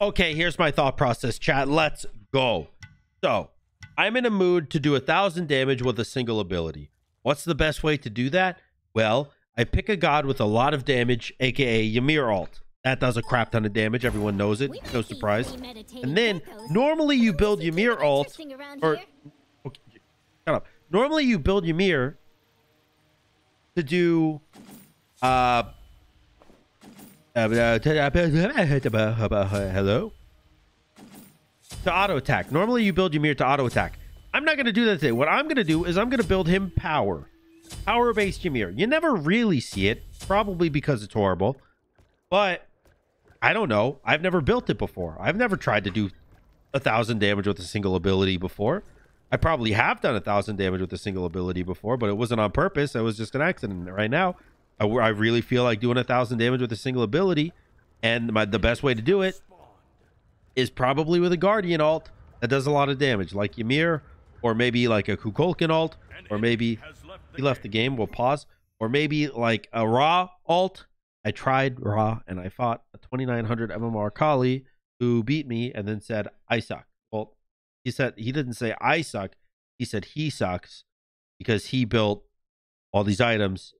Okay, here's my thought process, chat. Let's go. So, I'm in a mood to do a thousand damage with a single ability. What's the best way to do that? Well, I pick a god with a lot of damage, aka Ymir alt. That does a crap ton of damage. Everyone knows it. No surprise. And then normally you build Ymir alt, or okay, shut up. Normally you build Ymir to do uh hello to auto attack. Normally you build Ymir to auto attack. I'm not going to do that today. What I'm going to do is I'm going to build him power. Power based Ymir. You never really see it, probably because it's horrible. But I don't know. I've never built it before. I've never tried to do a thousand damage with a single ability before. I probably have done a thousand damage with a single ability before, but it wasn't on purpose. It was just an accident. Right now, I, I really feel like doing a thousand damage with a single ability, and my, the best way to do it is probably with a Guardian alt that does a lot of damage, like Ymir, or maybe like a Kukulkan alt, or maybe he left the game. We'll pause, or maybe like a Ra alt. I tried Ra and I fought a 2900 MMR Kali who beat me and then said I suck. Well, he said he didn't say I suck. He said he sucks because he built all these items,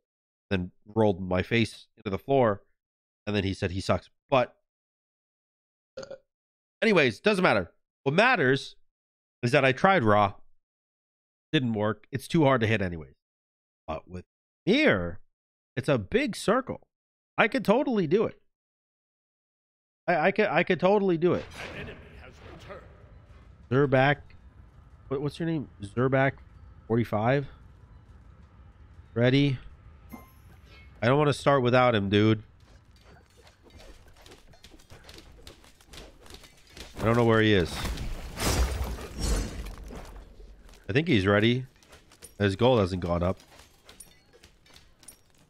then rolled my face into the floor, and then he said he sucks. But anyways, doesn't matter. What matters is that I tried Ra, Didn't work. It's too hard to hit anyways. But with here, it's a big circle. I could totally do it. I, I could I could totally do it. Zerback. What, what's your name? Zerback 45. Ready? I don't want to start without him, dude. I don't know where he is. I think he's ready. His goal hasn't gone up.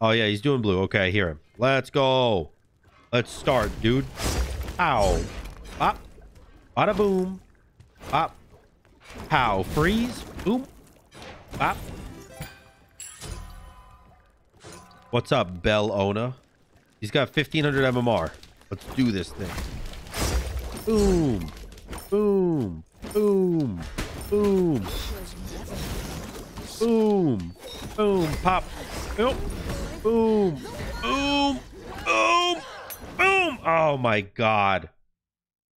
Oh, yeah, he's doing blue. Okay, I hear him. Let's go. Let's start, dude. Ow. Pop. Bada boom. Pop. Pow. Freeze. Boom. Pop. What's up, Bellona? He's got 1500 MMR. Let's do this thing. Boom. Boom. Boom. Boom. Boom. Boom. Pop. Nope. Boom. Boom. Boom. Boom. Oh my god.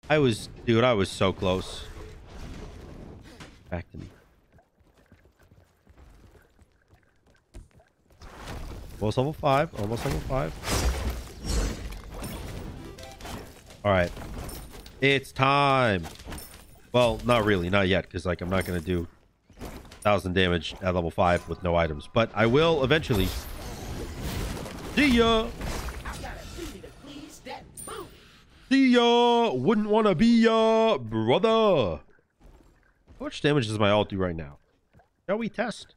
I was, dude, I was so close. Back to me. Almost level five. Almost level five. All right. It's time. Well, not really. Not yet. Because, like, I'm not going to do 1,000 damage at level 5 with no items. But I will eventually. See ya! See ya! Wouldn't want to be ya, brother! How much damage does my alt do right now? Shall we test?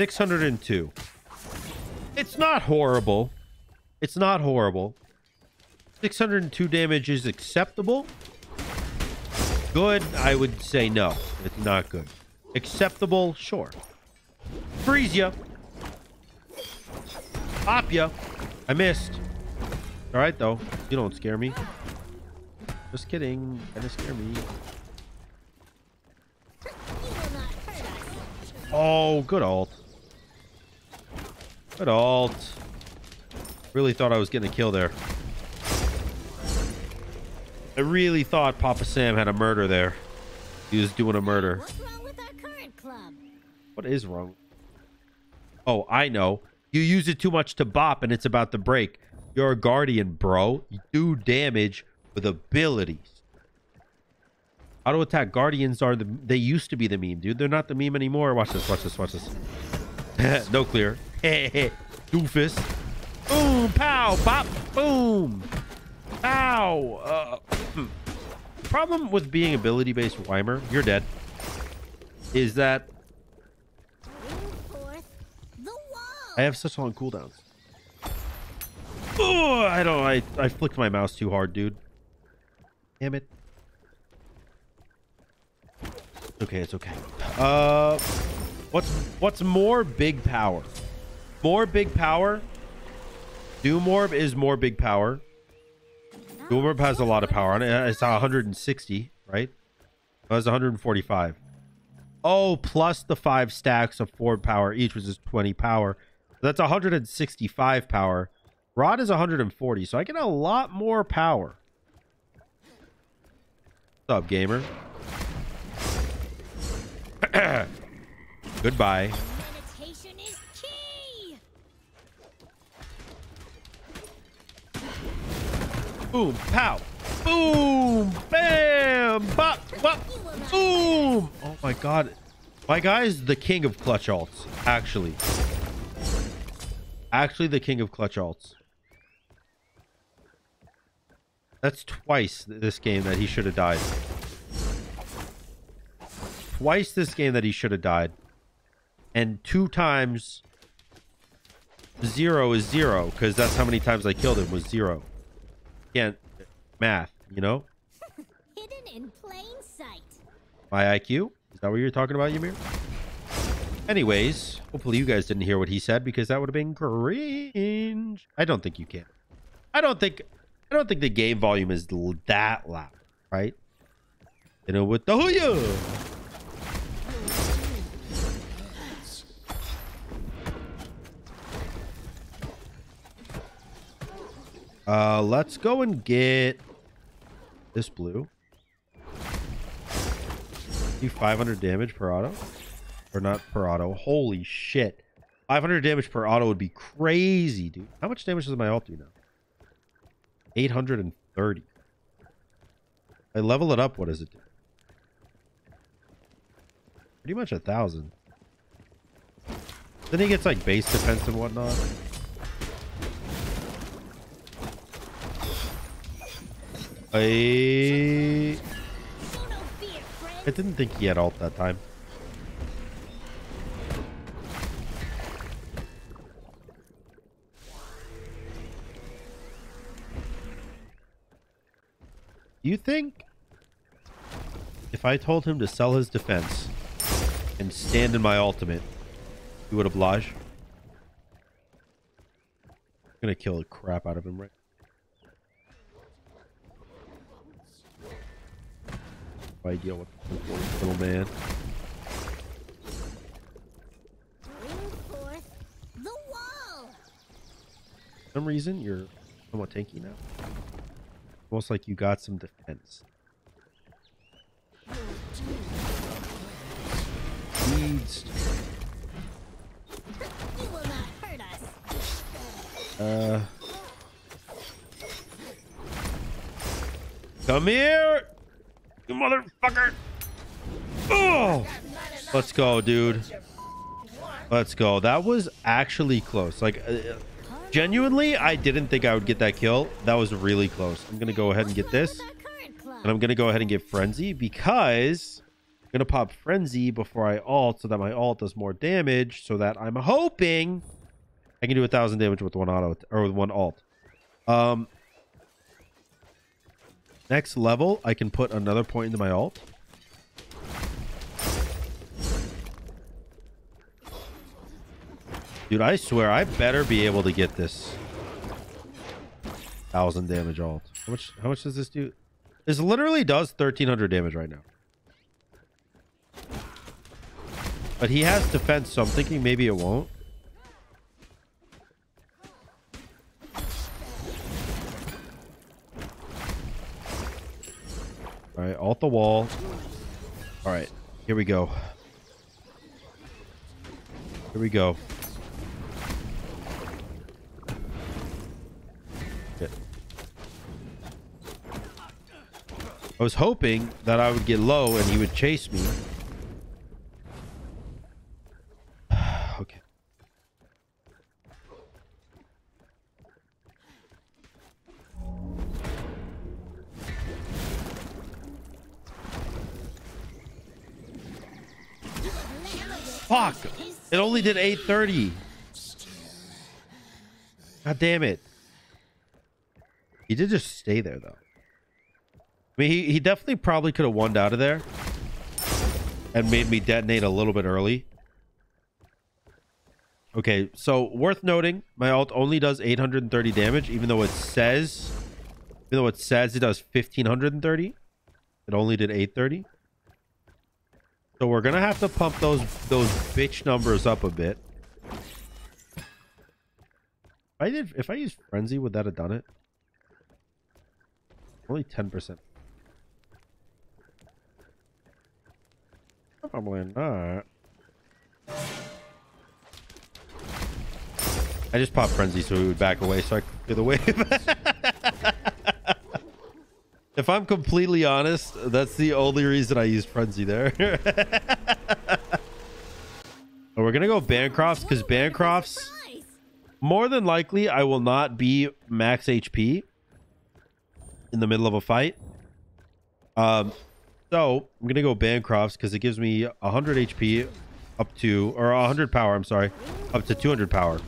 Six hundred and two. It's not horrible. It's not horrible. 602 damage is acceptable. Good, I would say no. It's not good. Acceptable, sure. Freeze ya. Pop ya. I missed. All right, though. You don't scare me. Just kidding. Kinda scare me. Oh, good ult. Good ult. Really thought I was getting a kill there. I really thought Papa Sam had a murder there. He was doing a murder. What's wrong with our current club? What is wrong? Oh, I know. You use it too much to bop and it's about to break. You're a guardian, bro. You do damage with abilities. Auto attack guardians are the they used to be the meme, dude. They're not the meme anymore. Watch this, watch this, watch this. no clear. Doofus. Boom, pow, pop, boom. Ow. Uh, hmm. problem with being ability-based Ymir, you're dead, is that. I have such long cooldowns. Oh, I don't. I I flicked my mouse too hard, dude. Damn it. Okay, it's okay. Uh, what's what's more big power? More big power Doom Orb is more big power. Doom Orb has a lot of power on it. Uh, it's 160, right? It was 145. Oh, plus the five stacks of four power each, which is 20 power. That's 165 power. Rod is 140, so I get a lot more power. What's up, gamer? Goodbye. Boom, pow. Boom, bam, bop, bop, boom. Oh my god. My guy is the king of clutch alts, actually. Actually, the king of clutch alts. That's twice this game that he should have died. Twice this game that he should have died. And two times zero is zero, because that's how many times I killed him was zero. Can't math, you know? Hidden in plain sight. My IQ? Is that what you're talking about, Ymir? Anyways, hopefully you guys didn't hear what he said because that would have been cringe. I don't think you can. I don't think I don't think the game volume is that loud, right? You know with the hooya? Uh, let's go and get this blue. Do 500 damage per auto? Or not per auto. Holy shit. 500 damage per auto would be crazy, dude. How much damage does my ult do now? 830. I level it up. What does it do? Pretty much a thousand. Then he gets like base defense and whatnot. I. I didn't think he had ult that time. You think if I told him to sell his defense and stand in my ultimate, he would oblige? I'm gonna kill the crap out of him right. No deal with little man. For some reason you're somewhat tanky now. Almost like you got some defense. Needs. Uh. Come here, you motherfucker! Oh, let's go, dude. Let's go. That was actually close. Like, uh, genuinely, I didn't think I would get that kill. That was really close. I'm gonna go ahead and get this. And I'm going to go ahead and get Frenzy because I'm going to pop Frenzy before I ult so that my ult does more damage so that I'm hoping I can do a thousand damage with one auto or with one ult. Um, next level, I can put another point into my alt. Dude, I swear I better be able to get this thousand damage alt. How much? How much does this do? This literally does 1300 damage right now. But he has defense, so I'm thinking maybe it won't. All right, alt the wall. All right, here we go. Here we go. I was hoping that I would get low and he would chase me. Only did 830. God damn it. He did just stay there though. I mean, he, he definitely probably could have won out of there and made me detonate a little bit early. Okay, so worth noting, my alt only does 830 damage, even though it says, even though it says it does 1530. It only did 830. So we're gonna have to pump those those bitch numbers up a bit. If I did, if I used frenzy, would that have done it? Only 10%. Probably not. I just popped frenzy so he would back away so I could do the wave. If I'm completely honest, that's the only reason I used frenzy there. We're gonna go Bancrofts because Bancrofts more than likely I will not be max HP in the middle of a fight. Um, so I'm gonna go Bancrofts because it gives me 100 HP up to or 100 power. I'm sorry, up to 200 power.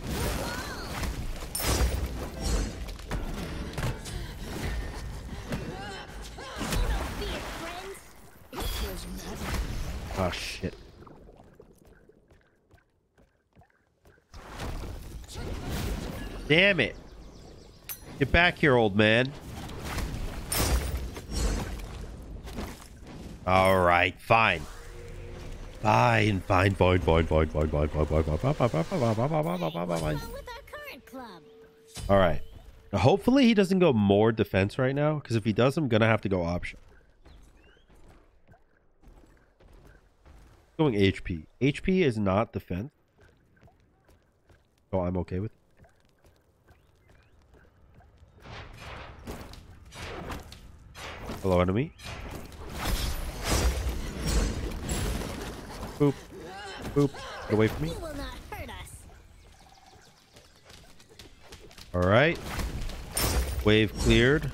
Damn it. Get back here, old man. All right, fine. Fine, fine, fine, fine, fine, fine, fine, fine, fine, fine, fine, fine, fine, fine, fine, fine, fine, fine, fine, fine. Wrong with our current club. All right. Hopefully he doesn't go more defense right now, because if he does, I'm gonna have to go option. Going HP. HP is not defense. So I'm okay with. Hello, enemy. Boop. Boop. Get away from me. You will not hurt us. All right. Wave cleared.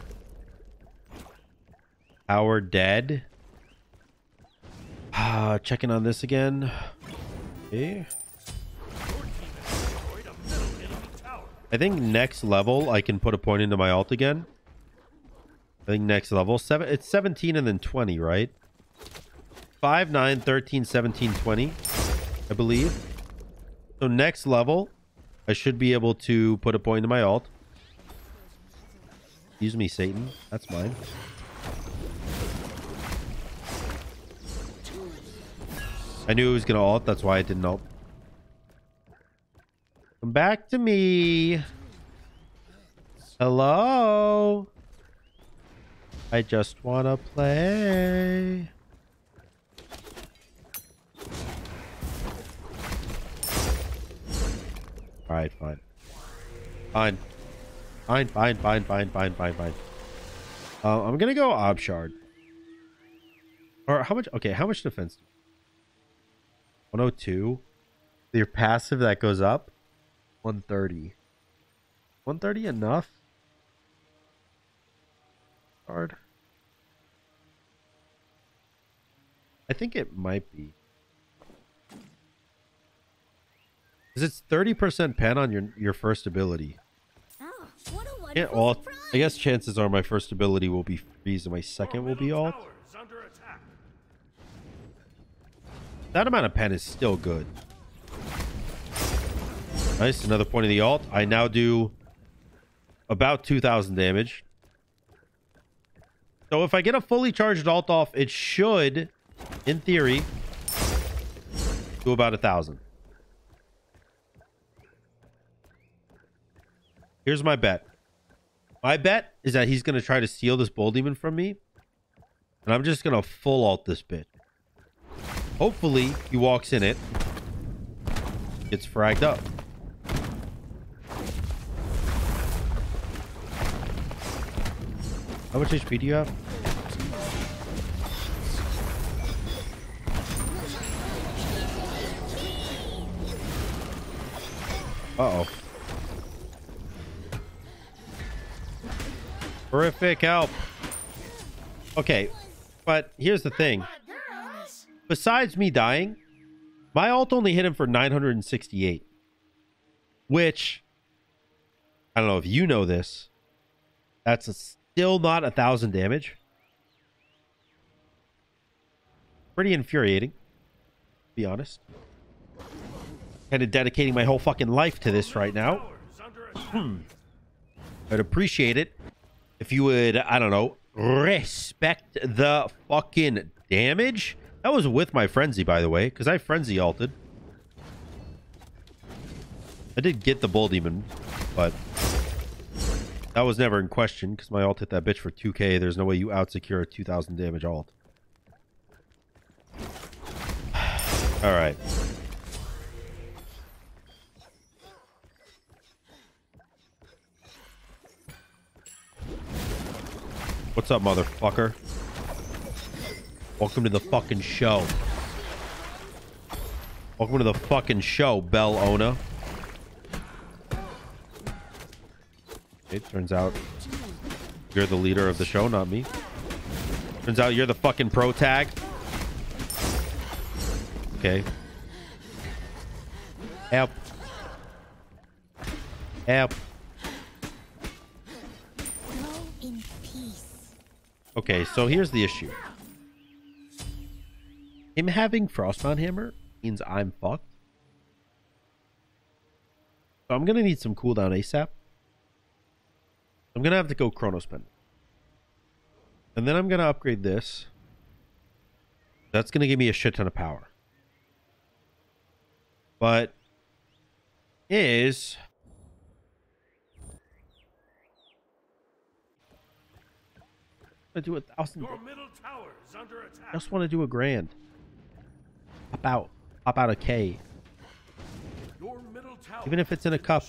Power dead. Ah, checking on this again. Okay. I think next level I can put a point into my alt again. I think next level seven it's 17 and then 20, right? 5 9 13 17 20 I believe. So next level I should be able to put a point in my alt. Use me, Satan. That's mine. I knew it was gonna alt, that's why I didn't alt. Come back to me. Hello. I just wanna play. Alright, fine. Fine. Fine, fine, fine, fine, fine, fine, fine. Uh, I'm gonna go Obshard. Or how much? Okay, how much defense? 102. Your passive that goes up. 130. 130 enough? Hard. I think it might be. Because it's 30% pen on your your first ability. Oh, what a Yeah, well, surprise. I guess chances are my first ability will be freeze and my second will be alt. That amount of pen is still good. Nice, another point of the alt. I now do about 2,000 damage. So if I get a fully charged alt off, it should, in theory, do about a thousand. Here's my bet. My bet is that he's going to try to steal this Bull Demon from me. And I'm just going to full alt this bitch. Hopefully, he walks in it. Gets fragged up. How much HP do you have? Uh-oh. Horrific help. Okay, but here's the thing. Besides me dying, my ult only hit him for 968. Which, I don't know if you know this. That's a, still not a thousand damage. Pretty infuriating, to be honest. kind of dedicating my whole fucking life to this right now. Hmm. I'd appreciate it if you would, I don't know, respect the fucking damage. That was with my frenzy, by the way, because I frenzy alted. I did get the bull demon, but that was never in question because my ult hit that bitch for 2k. There's no way you out secure a 2000 damage ult. All right. What's up, motherfucker? Welcome to the fucking show. Welcome to the fucking show, Bell It turns out you're the leader of the show, not me. Turns out you're the fucking pro tag. Okay. Help. Help. Okay, so here's the issue. Him having Frostbound Hammer means I'm fucked. So I'm gonna need some cooldown ASAP. I'm gonna have to go Chrono Spend. And then I'm gonna upgrade this. That's gonna give me a shit ton of power. But is I do a thousand. Your middle tower is under I attack. just want to do a grand. Pop out. Pop out a K. Your middle tower. Even if it's in a cup.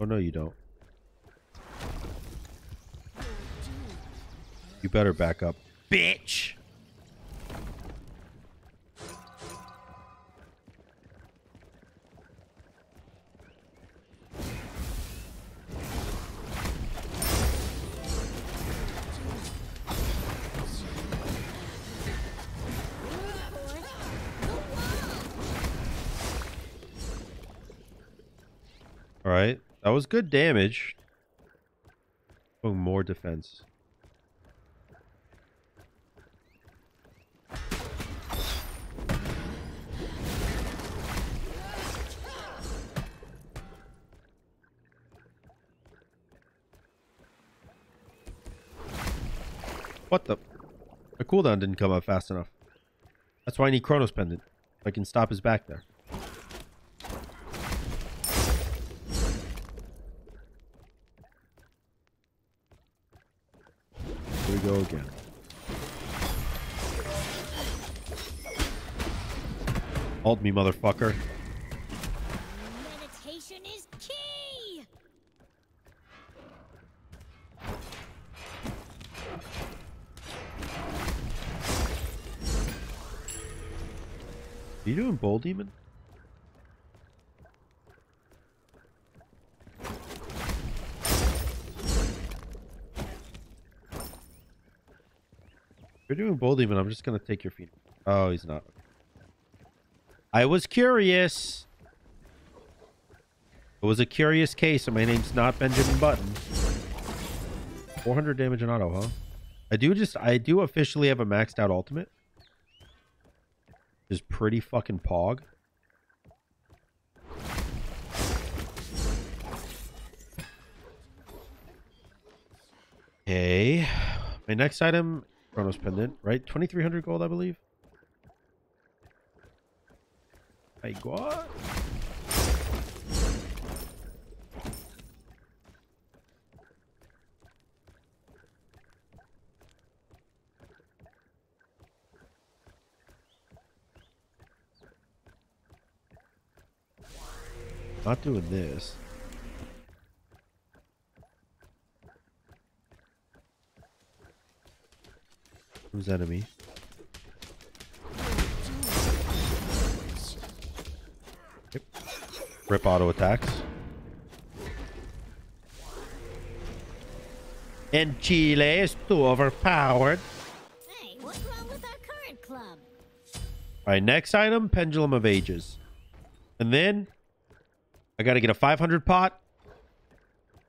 Oh no, you don't. You better back up. Bitch! Was good damage. Oh, more defense. What the? The cooldown didn't come up fast enough. That's why I need Chronos Pendant. I can stop his back there. Go again. Hold me, motherfucker. Meditation is key. Are you doing Bull Demon? You're doing Bull even. I'm just gonna take your feet. Oh, he's not. I was curious. It was a curious case, and my name's not Benjamin Button. 400 damage in auto, huh? I do just, I do officially have a maxed out ultimate. Is pretty fucking pog. Okay. My next item, Chronos Pendant, right? 2300 gold, I believe. I got. Not doing this. Who's enemy? Yep. Rip auto attacks. And Chile is too overpowered. Hey, what's wrong with our current club? Alright, next item, Pendulum of Ages. And then I gotta get a 500 pot.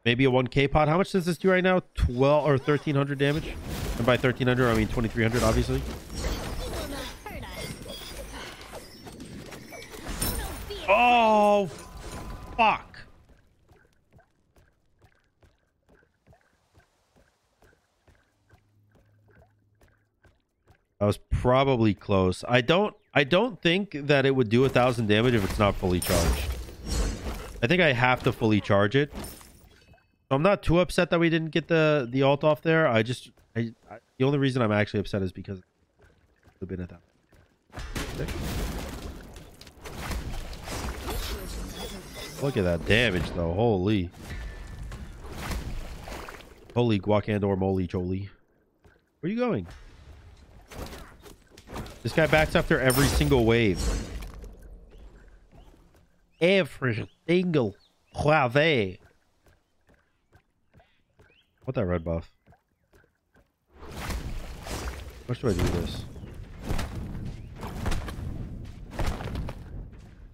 maybe a 1k pot. How much does this do right now? 12 or 1300 damage? And by 1300, I mean 2300, obviously. Oh, fuck. I was probably close. I don't I don't think that it would do a thousand damage if it's not fully charged. I think I have to fully charge it. So I'm not too upset that we didn't get the the alt off there. I just I, I the only reason I'm actually upset is because at that. Look at that damage though. Holy. Holy guacandor moly choli. Where are you going? This guy backs after every single wave. Every single wave. What that red buff? Much do I do this?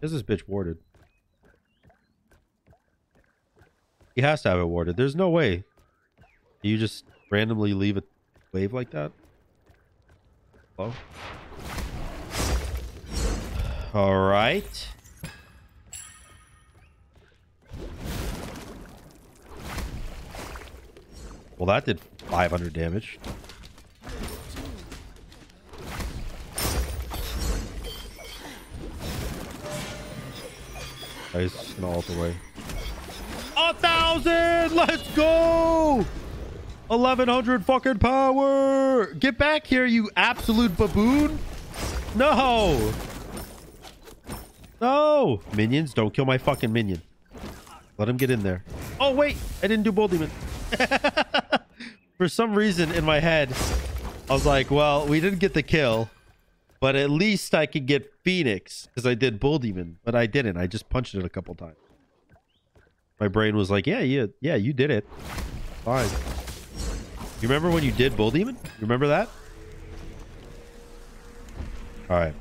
Is this bitch warded? He has to have it warded. There's no way. You just randomly leave a wave like that? Hello? All right. Well, that did 500 damage. Just gonna ult away. A thousand! Let's go! 1100 fucking power! Get back here, you absolute baboon! No! No! Minions, don't kill my fucking minion. Let him get in there. Oh, wait! I didn't do Bull Demon. For some reason in my head, I was like, well, we didn't get the kill, but at least I could get Phoenix because I did Bull Demon, but I didn't. I just punched it a couple times. My brain was like, yeah, yeah, yeah, you did it. Fine. You remember when you did Bull Demon? You remember that? All right.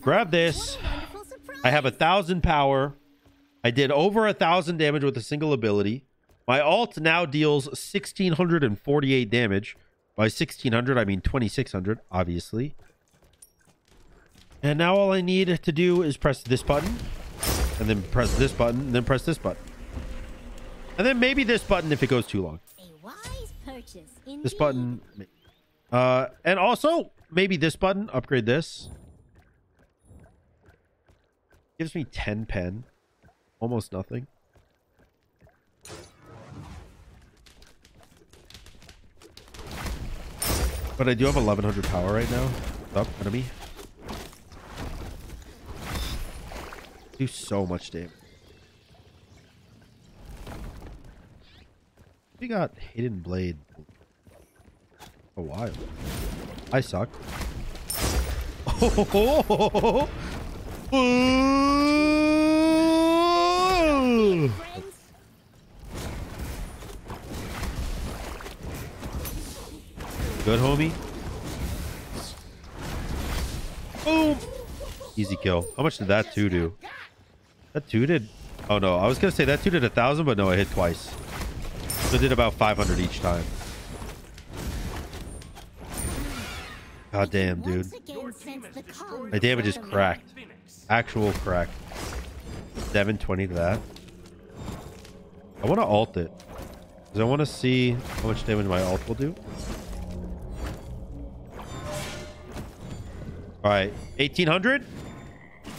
Grab this. What a wonderful surprise. I have a thousand power. I did over a thousand damage with a single ability. My alt now deals 1648 damage. By 1600, I mean 2600, obviously. And now all I need to do is press this button, and then press this button, and then press this button. And then maybe this button if it goes too long. A wise purchase. This button. Uh, and also maybe this button, upgrade this. Gives me 10 pen. Almost nothing. But I do have 1100 power right now. Up, enemy. Do so much damage. We got Hidden Blade a while. I suck. Friends, Good, homie. Boom. Easy kill. How much did that two do? That two did. Oh no, I was gonna say that two did a thousand, but no, I hit twice. So it did about 500 each time. God damn, dude. once again Your sense team the has destroyed calm My damage is cracked. Actual crack. 720 to that. I want to alt it. Because I want to see how much damage my alt will do. Alright, 1800?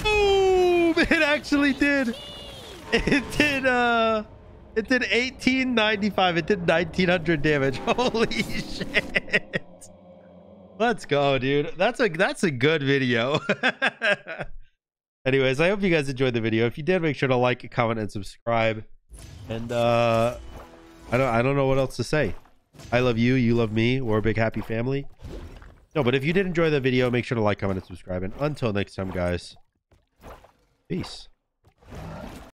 Boom! It actually did! It did, uh... It did 1895. It did 1900 damage. Holy shit! Let's go, dude. That's a that's a good video. Anyways, I hope you guys enjoyed the video. If you did, make sure to like, comment, and subscribe. And uh I don't I don't know what else to say. I love you, you love me. We're a big happy family. No, but if you did enjoy the video, make sure to like, comment, and subscribe. And until next time, guys. Peace.